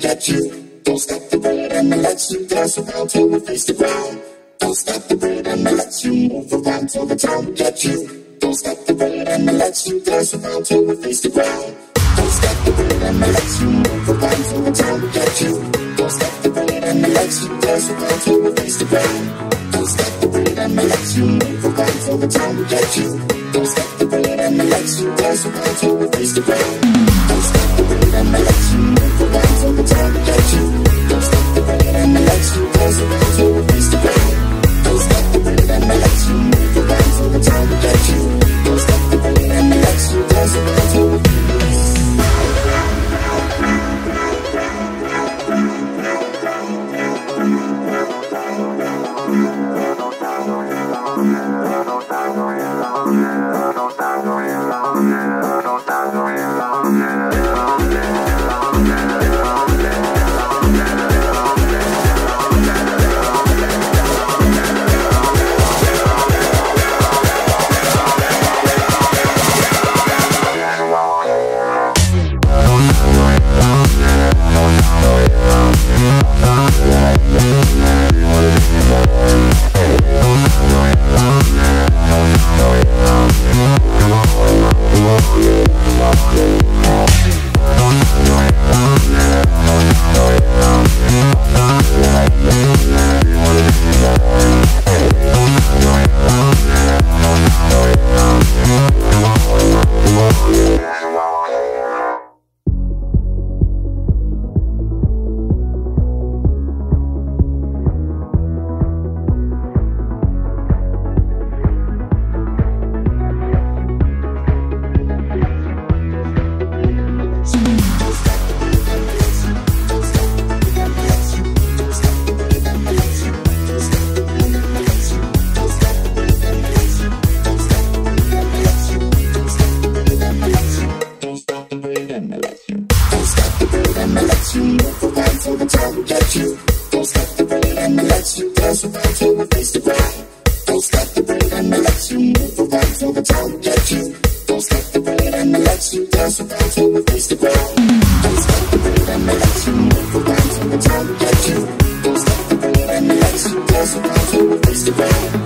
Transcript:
get you. Don't stop the beat and let you dance around till we face the ground. Don't stop the beat and let you move around till the time get you. Don't stop the beat and let you dance around till we face the ground. Don't stop the beat and let you move around till the time get you. Don't stop the beat and let you dance around till we face the ground. Don't stop the beat and let you move around till the time get you. Don't stop the beat and let you dance around till we face the ground. build and I let you. Don't stop the build and I let you move around till the time gets you. Don't stop the build and I let you dance around till we face the ground. Don't stop the build and I let you move around till the time gets you. Don't stop the build and I let you dance around till we face the ground. Don't stop the build and I let you move around till the time gets you. Don't stop the build and I let you dance around till we face the ground.